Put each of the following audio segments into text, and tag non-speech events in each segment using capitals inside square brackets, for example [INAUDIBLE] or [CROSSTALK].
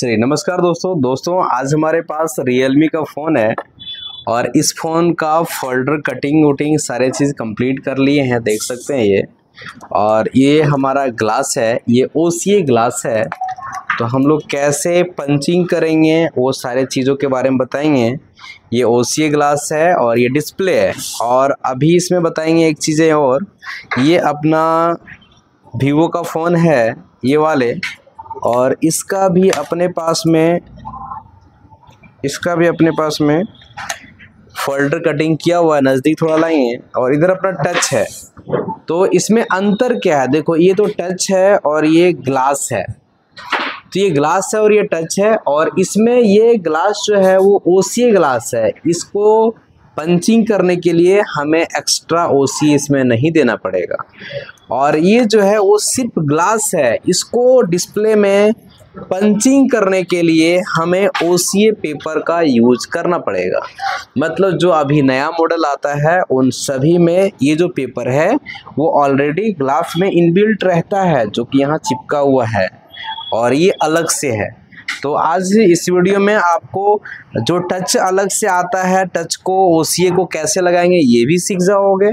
चलिए, नमस्कार दोस्तों। दोस्तों, आज हमारे पास Realme का फ़ोन है और इस फ़ोन का फोल्डर कटिंग वटिंग सारे चीज़ कंप्लीट कर लिए हैं, देख सकते हैं ये। और ये हमारा ग्लास है, ये ओ ग्लास है। तो हम लोग कैसे पंचिंग करेंगे, वो सारे चीज़ों के बारे में बताएँगे। ये ओ ग्लास है और ये डिस्प्ले है। और अभी इसमें बताएँगे एक चीज़ें और। ये अपना वीवो का फ़ोन है, ये वाले। और इसका भी अपने पास में, इसका भी अपने पास में फोल्डर कटिंग किया हुआ है, नज़दीक थोड़ा लाएँगे और इधर अपना टच है। तो इसमें अंतर क्या है? देखो, ये तो टच है और ये ग्लास है। तो ये ग्लास है और ये टच है, और इसमें ये ग्लास जो है, वो ओसी ग्लास है। इसको पंचिंग करने के लिए हमें एक्स्ट्रा ओसी इसमें नहीं देना पड़ेगा। और ये जो है, वो सिर्फ़ ग्लास है। इसको डिस्प्ले में पंचिंग करने के लिए हमें ओसीए पेपर का यूज़ करना पड़ेगा। मतलब जो अभी नया मॉडल आता है, उन सभी में ये जो पेपर है, वो ऑलरेडी ग्लास में इनबिल्ट रहता है, जो कि यहाँ चिपका हुआ है। और ये अलग से है। तो आज इस वीडियो में आपको जो टच अलग से आता है टच को ओ को कैसे लगाएँगे, ये भी सीख जाओगे।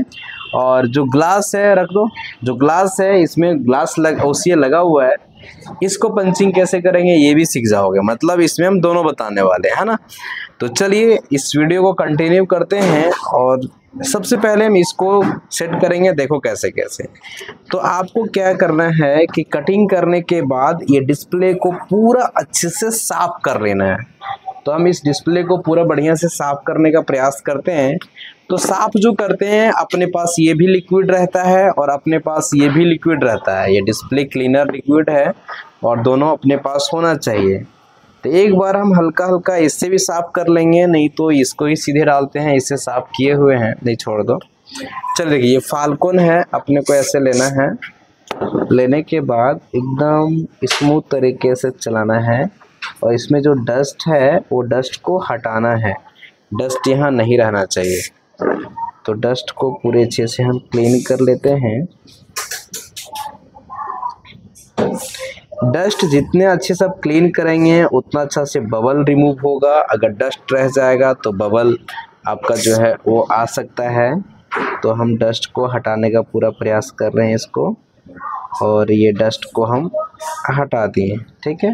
और जो ग्लास है, रख दो। जो ग्लास है, इसमें ग्लास लग ओ लगा हुआ है। इसको पंचिंग कैसे करेंगे, ये भी सीख जाओगे। मतलब इसमें हम दोनों बताने वाले हैं ना? तो चलिए इस वीडियो को कंटिन्यू करते हैं और सबसे पहले हम इसको सेट करेंगे, देखो कैसे कैसे। तो आपको क्या करना है कि कटिंग करने के बाद ये डिस्प्ले को पूरा अच्छे से साफ़ कर लेना है। तो हम इस डिस्प्ले को पूरा बढ़िया से साफ़ करने का प्रयास करते हैं। तो साफ़ जो करते हैं, अपने पास ये भी लिक्विड रहता है और अपने पास ये भी लिक्विड रहता है। ये डिस्प्ले क्लीनर लिक्विड है और दोनों अपने पास होना चाहिए। तो एक बार हम हल्का हल्का इससे भी साफ़ कर लेंगे, नहीं तो इसको ही सीधे डालते हैं इसे साफ़ किए हुए हैं, नहीं छोड़ दो। चल देखिए, ये फाल्कोन है, अपने को ऐसे लेना है। लेने के बाद एकदम स्मूथ तरीके से चलाना है और इसमें जो डस्ट है, वो डस्ट को हटाना है। डस्ट यहाँ नहीं रहना चाहिए। तो डस्ट को पूरे अच्छे से हम क्लीन कर लेते हैं। डस्ट जितने अच्छे से आप क्लीन करेंगे, उतना अच्छा से बबल रिमूव होगा। अगर डस्ट रह जाएगा तो बबल आपका जो है, वो आ सकता है। तो हम डस्ट को हटाने का पूरा प्रयास कर रहे हैं इसको। और ये डस्ट को हम हटा दिए, ठीक है?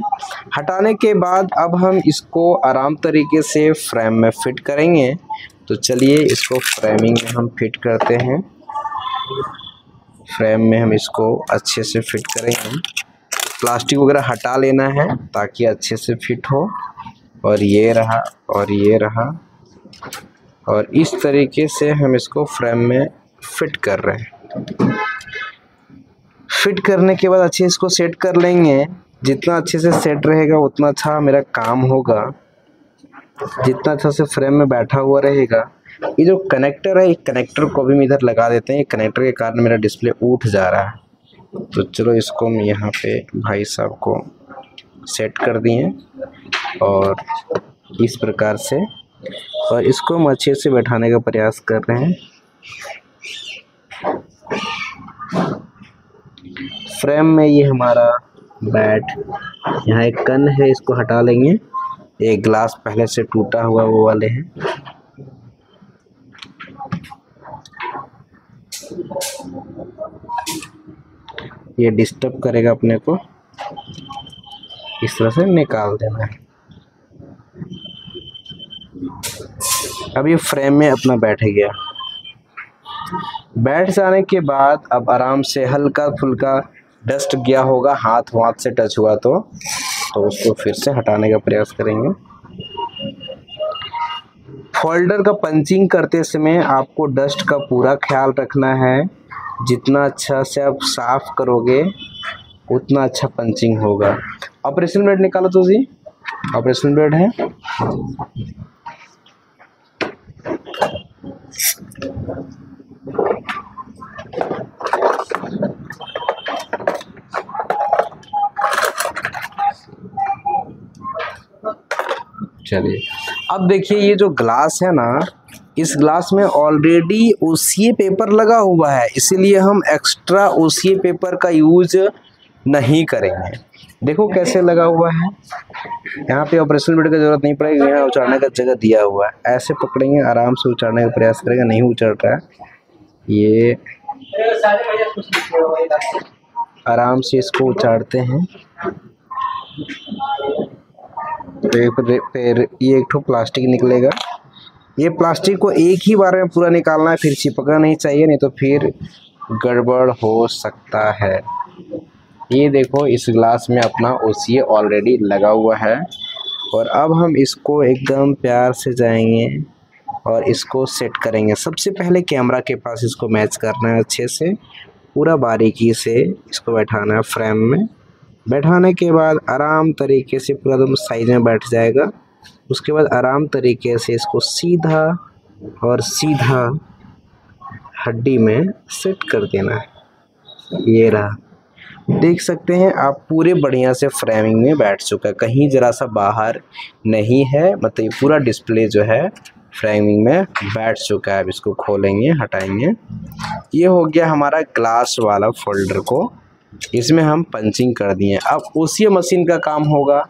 हटाने के बाद अब हम इसको आराम तरीके से फ्रेम में फिट करेंगे। तो चलिए इसको फ्रेमिंग में हम फिट करते हैं। फ्रेम में हम इसको अच्छे से फिट करेंगे। प्लास्टिक वगैरह हटा लेना है ताकि अच्छे से फिट हो। और ये रहा, और ये रहा। और इस तरीके से हम इसको फ्रेम में फिट कर रहे हैं। फिट करने के बाद अच्छे इसको सेट कर लेंगे। जितना अच्छे से सेट रहेगा, उतना अच्छा मेरा काम होगा। जितना अच्छा से फ्रेम में बैठा हुआ रहेगा। ये जो कनेक्टर है एक कनेक्टर को भी हम इधर लगा देते हैं। ये कनेक्टर के कारण मेरा डिस्प्ले उठ जा रहा है। तो चलो इसको हम यहाँ पे भाई साहब को सेट कर दिए और इस प्रकार से और इसको हम अच्छे से बैठाने का प्रयास कर रहे हैं। फ्रेम में ये हमारा बैट, यहाँ एक कन है, इसको हटा लेंगे। एक ग्लास पहले से टूटा हुआ वो वाले हैं। ये डिस्टर्ब करेगा अपने को। इस तरह से निकाल देना है। अब ये फ्रेम में अपना बैठ गया। बैठ जाने के बाद अब आराम से हल्का फुल्का डस्ट गया होगा, हाथ वाथ से टच हुआ तो। तो उसको फिर से हटाने का प्रयास करेंगे। फोल्डर का पंचिंग करते समय आपको डस्ट का पूरा ख्याल रखना है। जितना अच्छा से आप साफ़ करोगे, उतना अच्छा पंचिंग होगा। ऑपरेशन बेड निकालो तो जी। ऑपरेशन बेड है। चलिए। अब देखिए, ये जो ग्लास है ना इस ग्लास में ऑलरेडी ओसीए पेपर लगा हुआ है, इसीलिए हम एक्स्ट्रा ओसीए पेपर का यूज़ नहीं करेंगे। देखो कैसे लगा हुआ है। यहाँ पे ऑपरेशन बेड का ज़रूरत नहीं पड़ेगा, यहाँ उचारने का जगह दिया हुआ है। ऐसे पकड़ेंगे, आराम से उचारने का प्रयास करेगा, नहीं उचड़ रहा है। ये आराम से इसको उचारते हैं। फिर ये एक ठो प्लास्टिक निकलेगा। ये प्लास्टिक को एक ही बार में पूरा निकालना है, फिर चिपकना नहीं चाहिए, नहीं तो फिर गड़बड़ हो सकता है। ये देखो, इस ग्लास में अपना ओसीए ऑलरेडी लगा हुआ है। और अब हम इसको एकदम प्यार से जाएँगे और इसको सेट करेंगे। सबसे पहले कैमरा के पास इसको मैच करना है अच्छे से। पूरा बारीकी से इसको बैठाना है फ्रेम में। बैठाने के बाद आराम तरीके से पूरा एकदम साइज़ में बैठ जाएगा। उसके बाद आराम तरीके से इसको सीधा और सीधा हड्डी में सेट कर देना है। ये रहा। देख सकते हैं, आप पूरे बढ़िया से फ्रेमिंग में बैठ चुका है। कहीं ज़रा सा बाहर नहीं है मतलब पूरा डिस्प्ले जो है फ्रेमिंग में बैठ चुका है। अब इसको खोलेंगे, हटाएँगे। ये हो गया हमारा ग्लास वाला फोल्डर को। इसमें हम पंचिंग कर दिए अब उसी मशीन का काम होगा।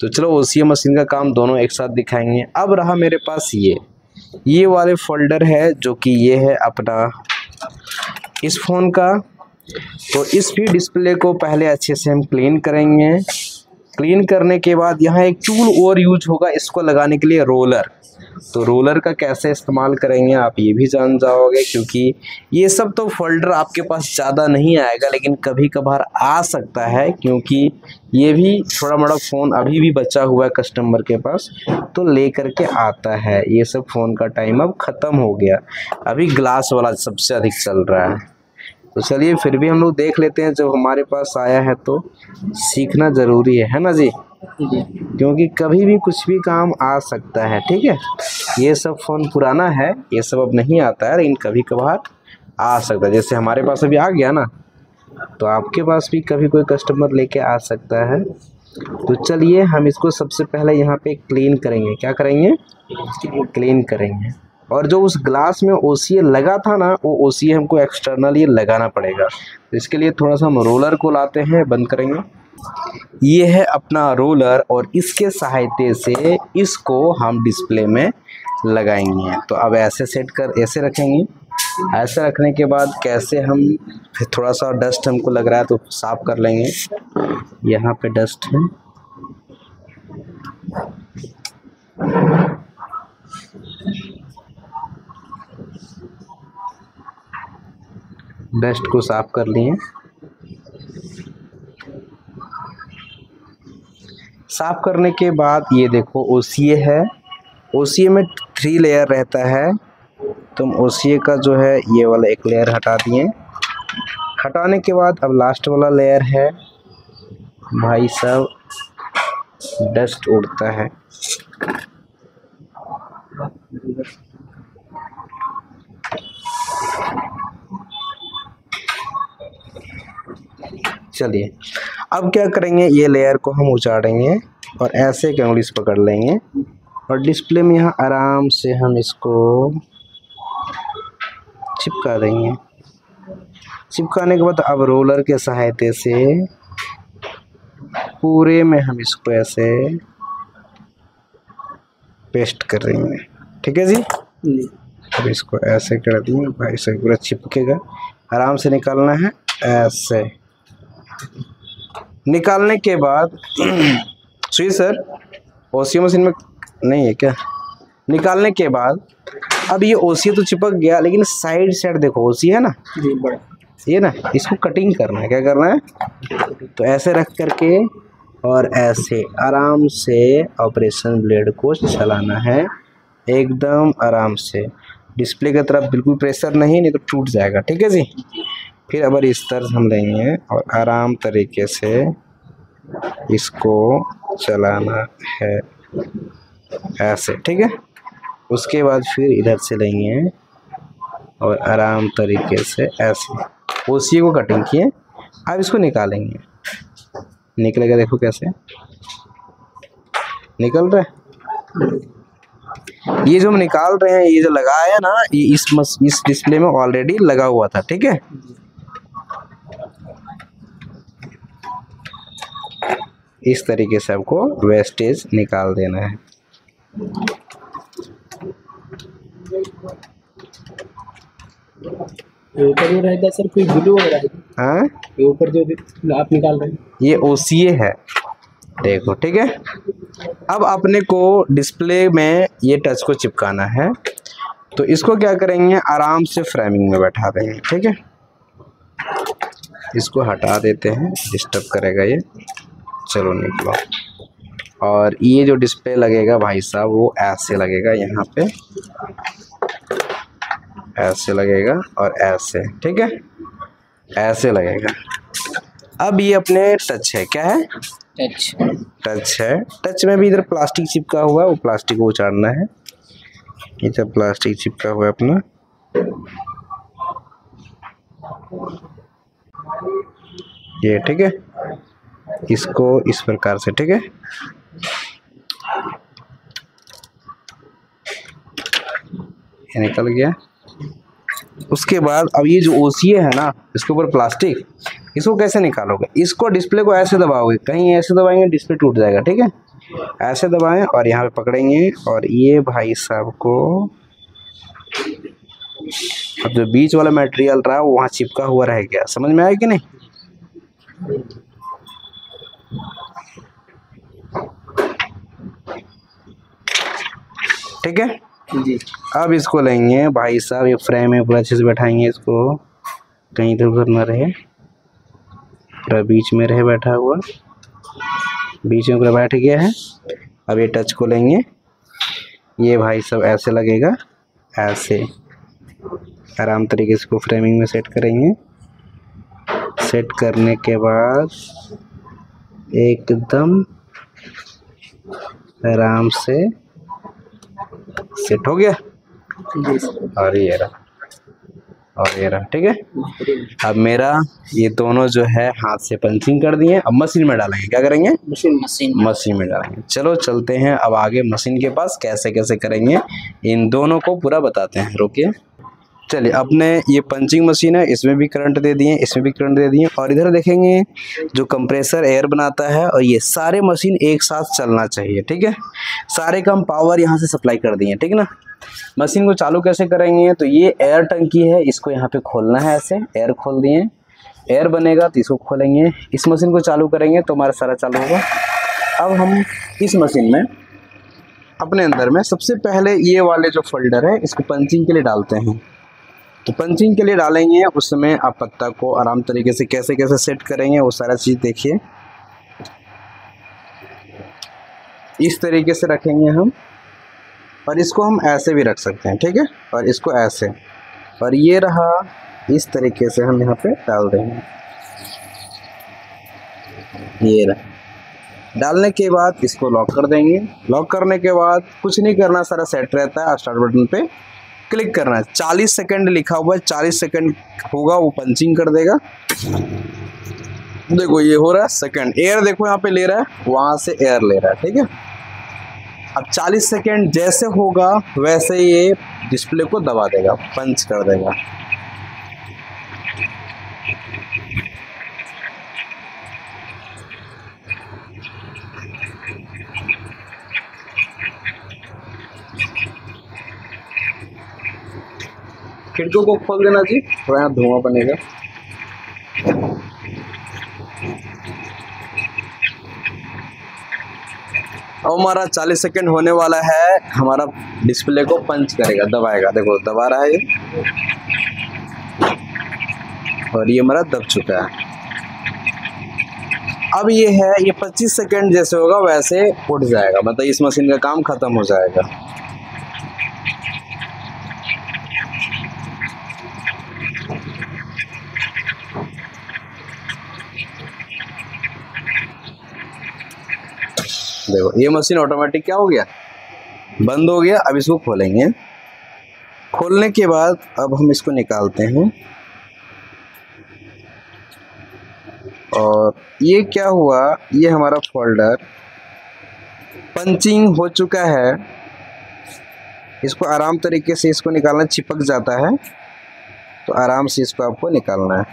तो चलो उसी मशीन का काम दोनों एक साथ दिखाएँगे। अब रहा मेरे पास ये। ये वाले फोल्डर है जो कि ये है अपना इस फ़ोन का। तो इस भी डिस्प्ले को पहले अच्छे से हम क्लीन करेंगे। क्लीन करने के बाद यहाँ एक टूल और यूज़ होगा इसको लगाने के लिए रोलर तो रोलर का कैसे इस्तेमाल करेंगे आप ये भी जान जाओगे, क्योंकि ये सब तो फोल्डर आपके पास ज़्यादा नहीं आएगा, लेकिन कभी कभार आ सकता है, क्योंकि ये भी थोड़ा मोड़ा फ़ोन अभी भी बचा हुआ है कस्टमर के पास तो ले करके आता है। ये सब फ़ोन का टाइम अब ख़त्म हो गया। अभी ग्लास वाला सबसे अधिक चल रहा है। तो चलिए फिर भी हम लोग देख लेते हैं, जब हमारे पास आया है तो सीखना ज़रूरी है है ना जी? क्योंकि कभी भी कुछ भी काम आ सकता है, ठीक है? ये सब फ़ोन पुराना है, ये सब अब नहीं आता है, लेकिन कभी कभार आ सकता है। जैसे हमारे पास अभी आ गया ना तो आपके पास भी कभी कोई कस्टमर लेके आ सकता है। तो चलिए, हम इसको सबसे पहले यहाँ पे क्लीन करेंगे। क्या करेंगे? क्लीन करेंगे। और जो उस ग्लास में ओ लगा था ना, वो ओ हमको एक्सटर्नल ये लगाना पड़ेगा। तो इसके लिए थोड़ा सा हम रोलर को लाते हैं, बंद करेंगे। ये है अपना रोलर और इसके सहायते से इसको हम डिस्प्ले में लगाएँगे। तो अब ऐसे सेट कर, ऐसे रखेंगे। ऐसे रखने के बाद कैसे हम थोड़ा सा डस्ट हमको लग रहा है तो साफ़ कर लेंगे। यहाँ पे डस्ट है। डस्ट को साफ़ कर लिए। साफ़ करने के बाद ये देखो ओसीए है। ओसीए में थ्री लेयर रहता है। तुम ओसीए का जो है, ये वाला एक लेयर हटा दिए। हटाने के बाद अब लास्ट वाला लेयर है। भाई सब डस्ट उड़ता है। चलिए। अब क्या करेंगे? ये लेयर को हम उचाड़ेंगे और ऐसे एक उंगली पकड़ लेंगे। और डिस्प्ले में यहाँ आराम से हम इसको चिपका देंगे। चिपकाने के बाद अब रोलर के सहायते से पूरे में हम इसको ऐसे पेस्ट कर देंगे। ठीक है जी? अब इसको ऐसे कर देंगे। भाई से पूरा चिपकेगा। आराम से निकालना है। ऐसे। निकालने के बाद [CLEARS THROAT] सुई सर ओसी मशीन में नहीं है क्या? निकालने के बाद अब ये ओसी तो चिपक गया लेकिन साइड साइड देखो ओसी है ना? ये ना इसको कटिंग करना है क्या करना है? तो ऐसे रख करके और ऐसे आराम से ऑपरेशन ब्लेड को चलाना है एकदम आराम से। डिस्प्ले की तरफ़ बिल्कुल प्रेशर नहीं नहीं तो टूट जाएगा ठीक है जी? फिर अगर इस तरह हम लेंगे और आराम तरीके से इसको चलाना है। ऐसे ठीक है? उसके बाद फिर इधर से लेंगे और आराम तरीके से ऐसे। उसी को कटिंग किए अब इसको निकालेंगे। निकलेगा देखो कैसे। निकल रहा है? ये जो हम निकाल रहे हैं ये जो लगाया है ना ये इस मस, इस डिस्प्ले में ऑलरेडी लगा हुआ था ठीक है? इस तरीके से आपको वेस्टेज निकाल देना है। ऊपर जो रहेगा सर कोई ब्लू वगैरह हाँ? ये ऊपर जो आप निकाल रहे हैं। ये ओसीए है। देखो ठीक है? अब अपने को डिस्प्ले में ये टच को चिपकाना है। तो इसको क्या करेंगे? आराम से फ्रेमिंग में बैठा देंगे ठीक है? इसको हटा देते हैं। डिस्टर्ब करेगा ये। चलो निकलो। और ये जो डिस्प्ले लगेगा भाई साहब वो ऐसे लगेगा यहाँ पे। ऐसे लगेगा और ऐसे ठीक है? ऐसे लगेगा। अब ये अपने टच है क्या है? टच टच है। टच में भी इधर प्लास्टिक चिपका हुआ है वो प्लास्टिक को उचाड़ना है। इधर प्लास्टिक चिपका हुआ है अपना। ये ठीक है? इसको इस प्रकार से, ठीक है? ये निकल गया। उसके बाद अब ये जो ओसीए है ना, इसके ऊपर प्लास्टिक, इसको कैसे निकालोगे? इसको डिस्प्ले को ऐसे दबाओगे, कहीं ऐसे दबाएँगे डिस्प्ले टूट जाएगा, ठीक है? ऐसे दबाएँ और यहाँ पे पकड़ेंगे और ये भाई साहब को अब जो बीच वाला मटेरियल रहा, वो वहाँ चिपका हुआ रह गया। समझ में आया कि नहीं? ठीक है? जी। अब इसको लेंगे भाई साहब ये फ्रेम है पूरा अच्छे से बैठाएँगे इसको। कहीं इधर उधर ना रहे। पूरा बीच में रहे बैठा हुआ। बीच में पूरा बैठ गया है। अब ये टच को लेंगे। ये भाई सब ऐसे लगेगा ऐसे। आराम तरीके से इसको फ्रेमिंग में सेट करेंगे। सेट करने के बाद एकदम आराम से सेट हो गया? और ये रहा। और ये रहा ठीक है? अब मेरा ये दोनों जो है हाथ से पंचिंग कर दिए। अब मशीन में डालेंगे क्या करेंगे? Machine machine. मशीन में डालेंगे। चलो चलते हैं अब आगे मशीन के पास कैसे कैसे करेंगे। इन दोनों को पूरा बताते हैं रोकिए। चलिए, अपने ये पंचिंग मशीन है, इसमें भी करंट दे दिए, इसमें भी करंट दे दिए और इधर देखेंगे जो कंप्रेसर एयर बनाता है और ये सारे मशीन एक साथ चलना चाहिए, ठीक है? सारे का हम पावर यहाँ से सप्लाई कर दिए, ठीक ना? मशीन को चालू कैसे करेंगे? तो ये एयर टंकी है, इसको यहाँ पे खोलना है ऐसे एयर खोल दिए। एयर बनेगा तो इसको खोलेंगे। इस मशीन को चालू करेंगे तो हमारा सारा चालू होगा। अब हम इस मशीन में अपने अंदर में सबसे पहले ये वाले जो फोल्डर है, इसको पंचिंग के लिए डालते हैं। तो पंचिंग के लिए डालेंगे उसमें आप पत्ता को आराम तरीके से कैसे कैसे सेट करेंगे, वो सारा चीज़ देखिए। इस तरीके से रखेंगे हम, और इसको हम ऐसे भी रख सकते हैं, ठीक है? और इसको ऐसे। और ये रहा, इस तरीके से हम यहाँ पे डाल देंगे। ये रहा। डालने के बाद इसको लॉक कर देंगे। लॉक करने के बाद कुछ नहीं करना, सारा सेट रहता है स्टार्ट बटन पे क्लिक करना है। चालीस सेकेंड लिखा हुआ है, चालीस सेकेंड होगा, वो पंचिंग कर देगा। देखो, ये हो रहा है सेकेंड। एयर देखो, यहाँ पे ले रहा है, वहाँ से एयर ले रहा है, ठीक है? अब 40 सेकेंड जैसे होगा, वैसे ये डिस्प्ले को दबा देगा, पंच कर देगा। खिड़कियों को खोल देना जी। थोड़ा यहाँ धुआँ बनेगा। अब हमारा 40 सेकंड होने वाला है। हमारा डिस्प्ले को पंच करेगा, दबाएगा। देखो, दबा रहा है ये। और ये हमारा दब चुका है। अब ये है, ये 25 सेकंड जैसे होगा, वैसे उठ जाएगा। मतलब इस मशीन का काम खत्म हो जाएगा। देखो, ये मशीन ऑटोमेटिक क्या हो गया? बंद हो गया, अब इसको खोलेंगे। खोलने के बाद अब हम इसको निकालते हैं। और ये क्या हुआ? ये हमारा फोल्डर पंचिंग हो चुका है। इसको आराम तरीके से इसको निकालना चिपक जाता है। तो आराम से इसको आपको निकालना है।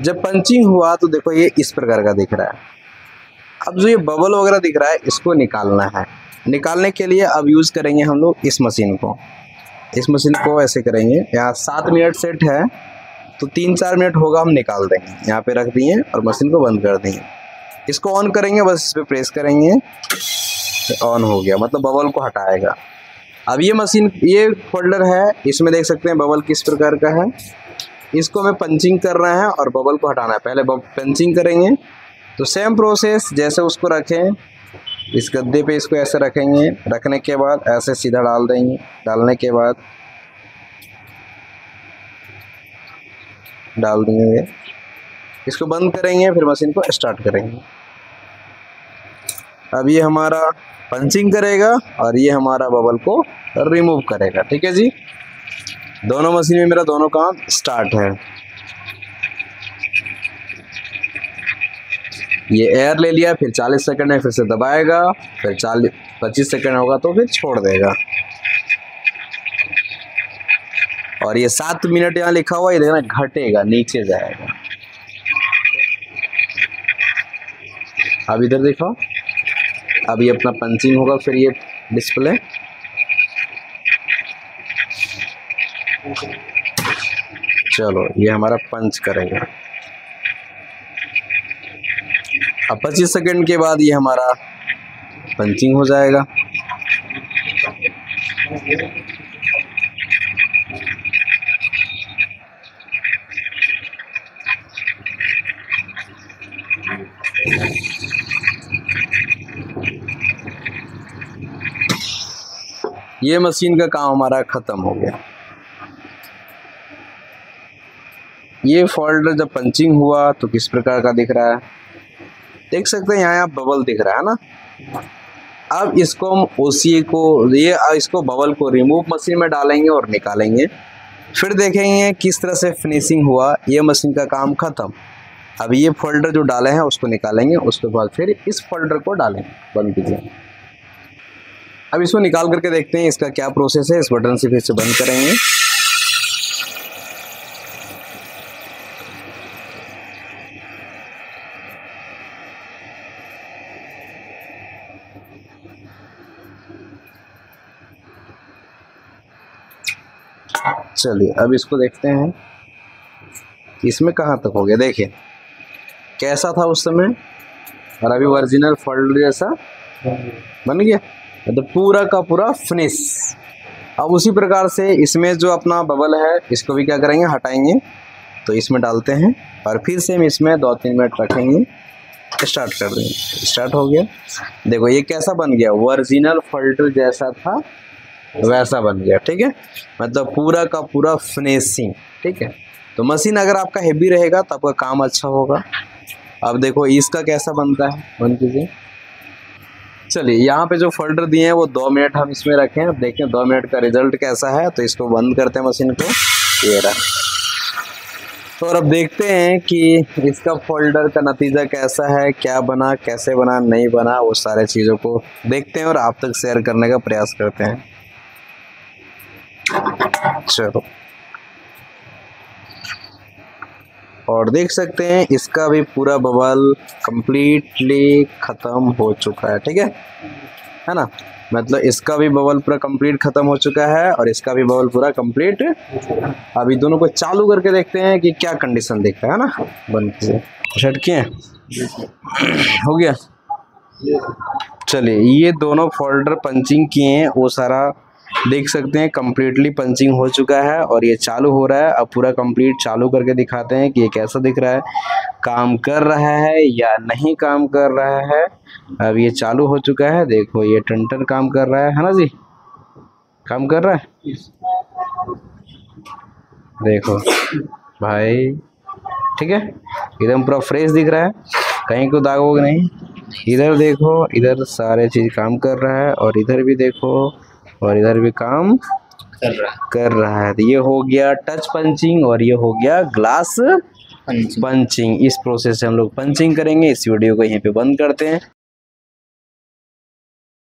जब पंचिंग हुआ तो देखो ये इस प्रकार का दिख रहा है। अब जो ये बबल वगैरह दिख रहा है, इसको निकालना है। निकालने के लिए अब यूज़ करेंगे हम लोग इस मशीन को। इस मशीन को ऐसे करेंगे। यहाँ सात मिनट सेट है तो तीन चार मिनट होगा, हम निकाल देंगे। यहाँ पे रख दिए और मशीन को बंद कर दिए। इसको ऑन करेंगे, बस इस पर प्रेस करेंगे ऑन हो गया। मतलब बबल को हटाएगा। अब ये मशीन ये फोल्डर है, इसमें देख सकते हैं बबल किस प्रकार का है। इसको हमें पंचिंग करना है और बबल को हटाना है। पहले पंचिंग करेंगे तो सेम प्रोसेस जैसे उसको रखें, इस गद्दे पे इसको ऐसे रखेंगे, रखने के बाद ऐसे सीधा डाल देंगे, डालने के बाद डाल देंगे। इसको बंद करेंगे, फिर मशीन को स्टार्ट करेंगे। अब ये हमारा पंचिंग करेगा और ये हमारा बबल को रिमूव करेगा, ठीक है जी? दोनों मशीन में मेरा दोनों काम स्टार्ट है। ये एयर ले लिया, फिर 40 सेकंड है फिर से दबाएगा, फिर 40 25 सेकंड होगा तो फिर छोड़ देगा। और ये सात मिनट यहाँ लिखा हुआ, ये देखना घटेगा, नीचे जाएगा। अब इधर देखो, अब ये अपना पंचिंग होगा, फिर ये डिस्प्ले चलो, ये हमारा पंच करेगा। अब 25 सेकंड के बाद ये हमारा पंचिंग हो जाएगा। ये मशीन का काम हमारा ख़त्म हो गया। ये फोल्डर जब पंचिंग हुआ तो किस प्रकार का दिख रहा है? देख सकते हैं, यहाँ यहाँ बबल दिख रहा है ना? अब इसको हम ओसी को, ये इसको बबल को रिमूव मशीन में डालेंगे और निकालेंगे। फिर देखेंगे किस तरह से फिनिशिंग हुआ। ये मशीन का काम ख़त्म। अब ये फोल्डर जो डाले हैं, उसको निकालेंगे, उसके बाद फिर इस फोल्डर को डालेंगे। बंद कीजिए। अब इसको निकाल करके देखते हैं, इसका क्या प्रोसेस है। इस बटन से फिर से बंद करेंगे। चलिए, अब इसको देखते हैं। इसमें कहाँ तक हो गया? देखिए, कैसा था उस समय? और अभी ओरिजिनल फोल्ड जैसा? बन गया। मतलब तो पूरा का पूरा फिनिश अब उसी प्रकार से इसमें जो अपना बबल है, इसको भी क्या करेंगे? हटाएँगे। तो इसमें डालते हैं, और फिर से हम इसमें दो तीन मिनट रखेंगे। स्टार्ट कर देंगे। स्टार्ट हो गया। देखो, ये कैसा बन गया? ओरिजिनल फल्टर जैसा था। वैसा बन गया, ठीक है? मतलब पूरा का पूरा फिनिशिंग ठीक है? तो मशीन अगर आपका हेवी रहेगा तो आपका काम अच्छा होगा। अब देखो, इसका कैसा बनता है? बन कीजिए। चलिए, यहाँ पे जो फोल्डर दिए हैं, वो दो मिनट हम इसमें रखें। अब देखें दो मिनट का रिज़ल्ट कैसा है। तो इसको बंद करते हैं मशीन को। ये रहा। तो और अब देखते हैं कि इसका फोल्डर का नतीजा कैसा है, क्या बना, कैसे बना, नहीं बना, वो सारे चीज़ों को देखते हैं और आप तक शेयर करने का प्रयास करते हैं। चलो। और देख सकते हैं, इसका भी पूरा बबल कंप्लीटली ख़त्म हो चुका है, ठीक है? है ना? मतलब इसका भी बबल पूरा कंप्लीट ख़त्म हो चुका है और इसका भी बबल पूरा कंप्लीट अभी दोनों को चालू करके देखते हैं कि क्या कंडीशन दिख रहा है ना? बंद शट किए हो? गया? चलिए, ये दोनों फोल्डर पंचिंग किए हैं, वो सारा देख सकते हैं कम्प्लीटली पंचिंग हो चुका है और ये चालू हो रहा है। अब पूरा कंप्लीट चालू करके दिखाते हैं कि ये कैसा दिख रहा है। काम कर रहा है या नहीं काम कर रहा है? अब ये चालू हो चुका है। देखो, ये टन टन काम कर रहा है है ना जी? काम कर रहा है? देखो, भाई, ठीक है? एकदम पूरा फ्रेश दिख रहा है। कहीं को दाग नहीं। इधर देखो, इधर सारे चीज़ काम कर रहा है और इधर भी देखो और इधर भी काम कर रहा कर रहा है। तो ये हो गया टच पंचिंग और ये हो गया ग्लास पंचिंग पंचिंग इस प्रोसेस से हम लोग पंचिंग करेंगे। इस वीडियो को यहीं पे बंद करते हैं।